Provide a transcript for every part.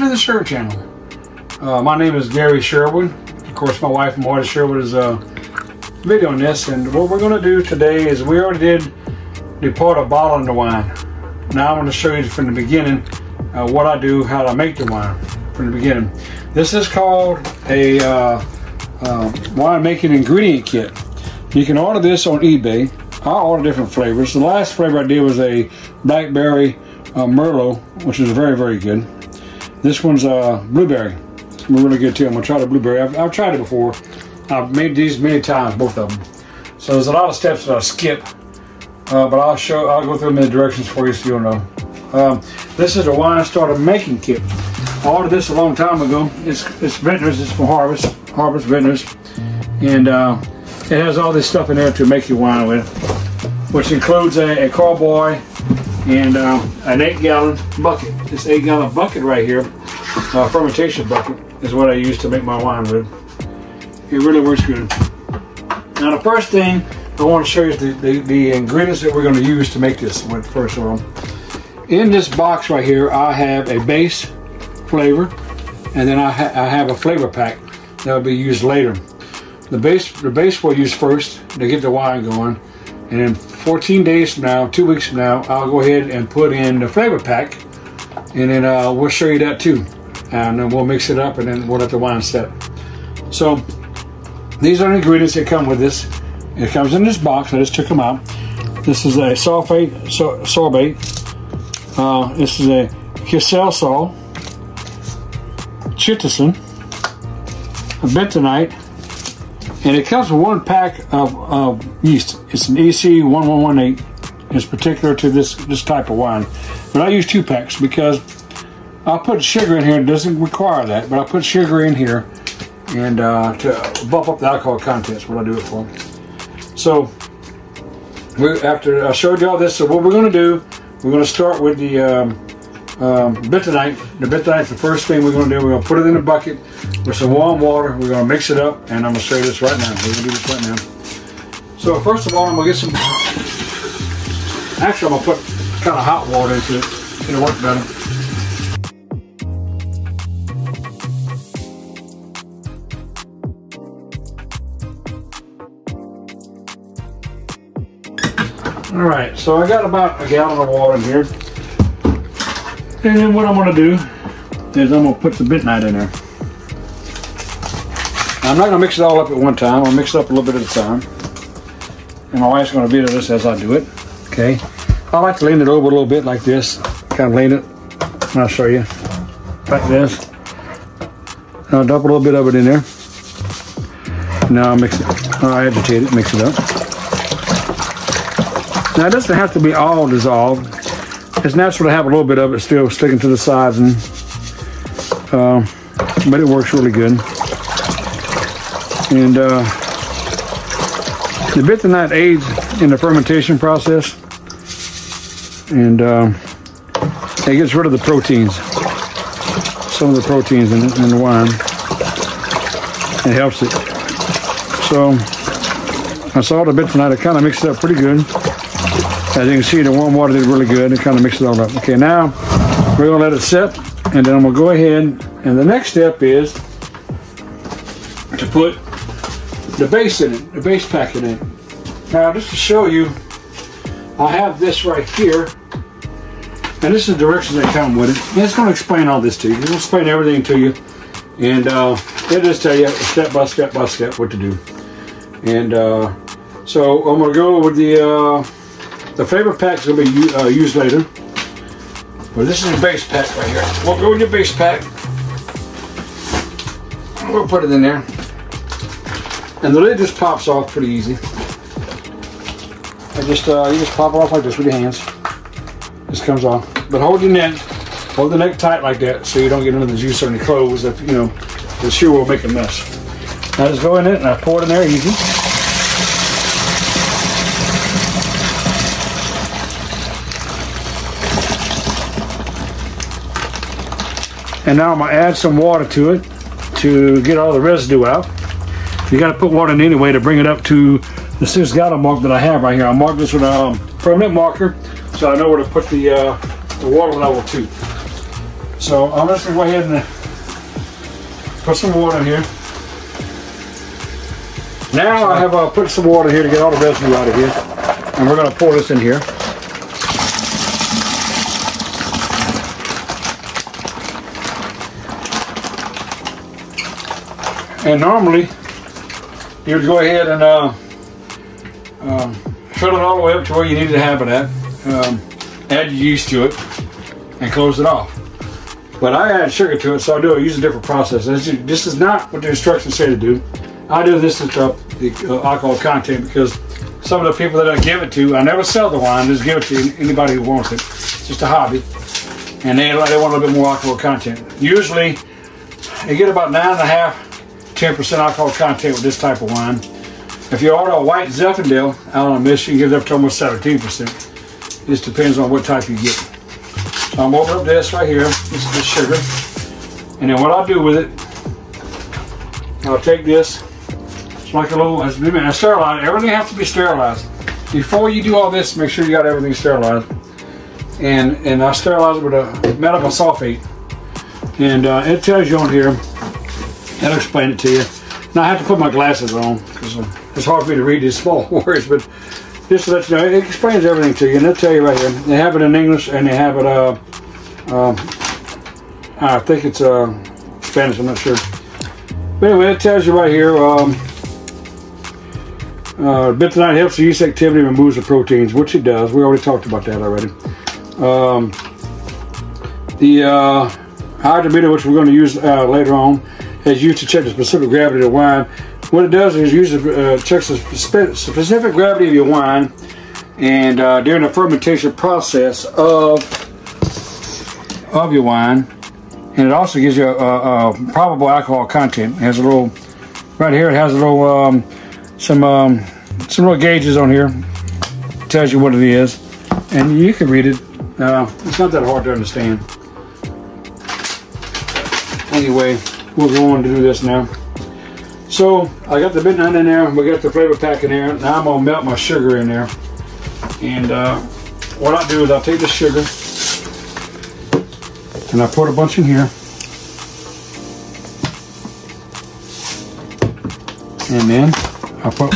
To the Sherwood channel. Uh, my name is Gary Sherwood. Of course, my wife Marta Sherwood is uh, videoing this, and what we're going to do today is we already did the part of bottling the wine. Now I'm going to show you from the beginning uh, what I do, how I make the wine from the beginning. This is called a uh, uh, wine making ingredient kit. You can order this on eBay. I order different flavors. The last flavor I did was a blackberry uh, Merlot, which is very, very good. This one's uh, blueberry. It's really good too. I'm gonna try the blueberry. I've, I've tried it before. I've made these many times, both of them. So there's a lot of steps that I skip, uh, but I'll show. I'll go through them in the directions for you so you'll know. Um, this is a wine starter making kit. I ordered this a long time ago. It's it's Vintners. It's from Harvest Harvest Vintners, and uh, it has all this stuff in there to make your wine with, which includes a, a carboy and uh, an eight gallon bucket. This eight gallon bucket right here, uh, fermentation bucket, is what I use to make my wine with. It really works good. Now the first thing I want to show you is the, the, the ingredients that we're going to use to make this with first of all. In this box right here, I have a base flavor, and then I, ha I have a flavor pack that will be used later. The base, the base we'll use first to get the wine going, and then 14 days from now, two weeks from now, I'll go ahead and put in the flavor pack, and then uh, we'll show you that too. And then we'll mix it up and then we'll let the wine set. So these are the ingredients that come with this. It comes in this box. I just took them out. This is a sulfate so, sorbate. Uh, this is a Kieselsol chitosan a bentonite and it comes with one pack of, of yeast. It's an EC1118 is particular to this, this type of wine. But I use two packs because I'll put sugar in here. It doesn't require that, but I'll put sugar in here and uh, to bump up the alcohol content what I do it for. So we, after I showed y'all this, so what we're going to do, we're going to start with the um, um, bentonite. The bentonite's the first thing we're going to do. We're going to put it in a bucket with some warm water. We're going to mix it up, and I'm going to show you this right now. We're going to do this right now. So first of all, I'm going to get some Actually, I'm going to put kind of hot water into it. It'll work better. All right, so I got about a gallon of water in here. And then what I'm gonna do is I'm gonna put the bentonite in there. I'm not gonna mix it all up at one time. I'll mix it up a little bit at a time. And my wife's gonna video this as I do it. Okay. I like to lean it over a little bit like this. Kind of lean it. I'll show you. Like this. I'll dump a little bit of it in there. Now I'll mix it. I'll agitate it, mix it up. Now it doesn't have to be all dissolved. It's natural to have a little bit of it still sticking to the sides, and uh, but it works really good. And uh, the bentonite aids in the fermentation process, and uh, it gets rid of the proteins, some of the proteins in, in the wine. It helps it. So I saw it a bentonite. I kind of mixed it up pretty good. As you can see, the warm water did really good. It kind of mixed it all up. Okay, now we're gonna let it set, and then I'm gonna go ahead, and the next step is to put the base in it, the base packet in it. Now, just to show you, I have this right here, and this is the directions that come with it. And it's gonna explain all this to you. It'll explain everything to you, and uh, it'll just tell you step by step by step what to do. And uh, so I'm gonna go with the uh, the flavor pack is going to be uh, used later. But this is the base pack right here. We'll go with your base pack. We'll put it in there. And the lid just pops off pretty easy. I just uh, you just pop it off like this with your hands. This comes off. But hold your neck, hold the neck tight like that so you don't get into the juice on your clothes. If you know, the shoe will make a mess. Now just go in it and I pour it in there easy. And now I'm gonna add some water to it to get all the residue out. You gotta put water in anyway to bring it up to the six gallon mark that I have right here. I mark this with a um, permanent marker so I know where to put the, uh, the water level to. So I'm just gonna go ahead and put some water in here. Now I have uh, put some water here to get all the residue out of here. And we're gonna pour this in here. And normally, you would go ahead and uh, um, fill it all the way up to where you need to have it at. Um, add yeast to it and close it off. But I add sugar to it, so I do I use a different process. This is, not what the instructions say to do. I do this to up the uh, alcohol content because some of the people that I give it to, I never sell the wine, just give it to anybody who wants it. It's just a hobby. And they, they want a little bit more alcohol content. Usually, they get about nine and a half 10% alcohol content with this type of wine. If you order a white Zinfandel out on Michigan, gives up to almost 17%. This depends on what type you get. So I'm opening up this right here. This is the sugar. And then what I'll do with it, I'll take this. It's like a little, I sterilize. Everything has to be sterilized. Before you do all this, make sure you got everything sterilized. And and I sterilize it with a metabisulfite. And uh, it tells you on here I'll explain it to you. Now I have to put my glasses on because uh, it's hard for me to read these small words, but just to let you know, it explains everything to you, and they'll tell you right here. They have it in English and they have it, uh, uh, I think it's uh, Spanish, I'm not sure. But anyway, it tells you right here, um, uh, bentonite helps the yeast activity removes the proteins, which it does. We already talked about that already. Um, the uh, hydrometer, which we're going to use uh, later on, is used to check the specific gravity of the wine. What it does is uses uh, checks the specific gravity of your wine, and uh, during the fermentation process of of your wine, and it also gives you a, a, a probable alcohol content. It has a little right here. It has a little um, some um, some little gauges on here. It tells you what it is, and you can read it. Uh, it's not that hard to understand. Anyway we're going to do this now. So I got the bentonite in there. We got the flavor pack in there. Now I'm gonna melt my sugar in there. And uh, what I do is I take the sugar and I put a bunch in here. And then I put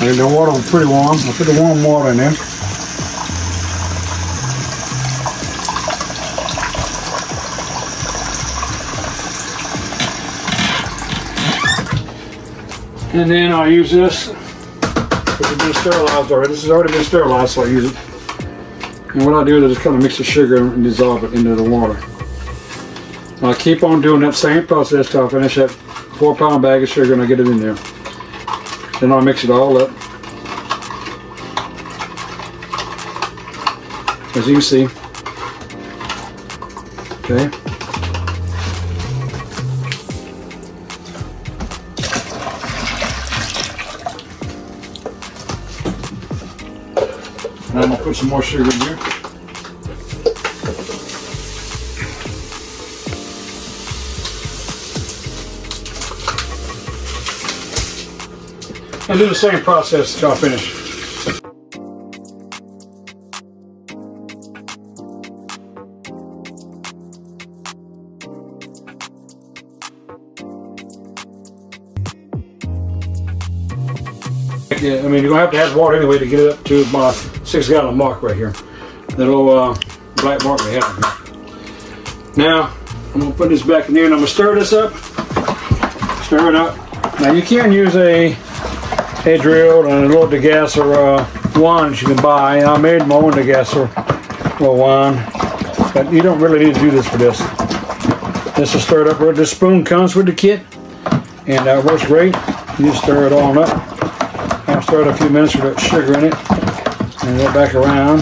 I the water pretty warm. I put the warm water in there. And then I'll use this, has been sterilized already. This has already been sterilized, so I use it. And what I do is I just kind of mix the sugar and dissolve it into the water. I'll keep on doing that same process till I finish that four pound bag of sugar and I get it in there. Then I'll mix it all up. As you can see. Okay. And I'm going to put some more sugar in here. And do the same process until I finish. Yeah, I mean, you're gonna have to add water anyway to get it up to my six gallon mark right here. That little uh, black mark we have. Now, I'm gonna put this back in there and I'm gonna stir this up. Stir it up. Now you can use a a drill and a little degasser uh, wine you can buy. I made my own degasser little wine, but you don't really need to do this for this. This is stirred up. This spoon comes with the kit, and that works great. You just stir it all up. Stir it a few minutes with sugar in it and go back around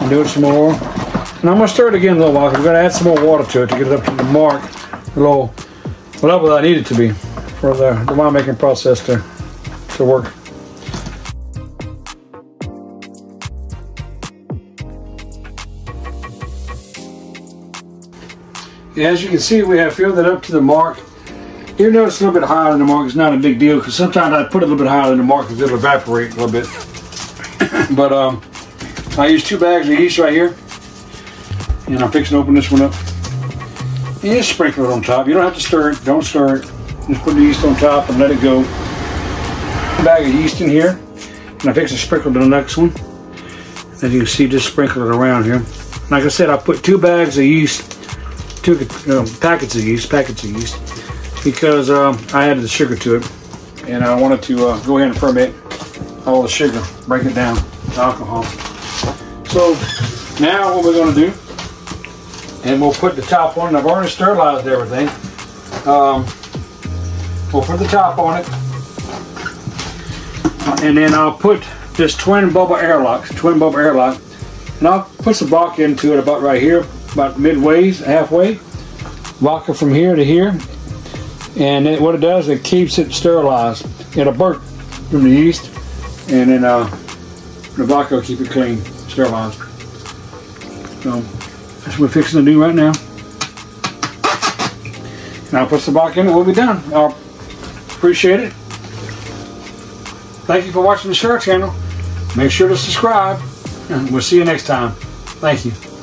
and do it some more. And I'm going to stir it again a little while. We're going to add some more water to it to get it up to the mark, the little level that I need it to be for the, the winemaking process to, to work. As you can see, we have filled it up to the mark even though it's a little bit higher than the mark, it's not a big deal because sometimes I put it a little bit higher than the mark because it'll evaporate a little bit. but um, I use two bags of yeast right here. And I'm fixing to open this one up. And just sprinkle it on top. You don't have to stir it. Don't stir it. Just put the yeast on top and let it go. Bag of yeast in here. And I fix to sprinkle to the next one. As you can see, just sprinkle it around here. Like I said, I put two bags of yeast, two um, packets of yeast, packets of yeast, because um, I added the sugar to it. And I wanted to uh, go ahead and ferment all the sugar, break it down to alcohol. So now what we're going to do, and we'll put the top on. I've already sterilized everything. Um, we'll put the top on it, and then I'll put this twin bubble airlock, twin bubble airlock, and I'll put some vodka into it about right here, about midways, halfway. Vodka from here to here, and it, what it does, it keeps it sterilized. It'll burn from the yeast, and then uh, the vodka will keep it clean, sterilized. So that's what we're fixing to do right now. And I'll put the vodka in it. We'll be done. I'll appreciate it. Thank you for watching the Sher channel. Make sure to subscribe, and we'll see you next time. Thank you.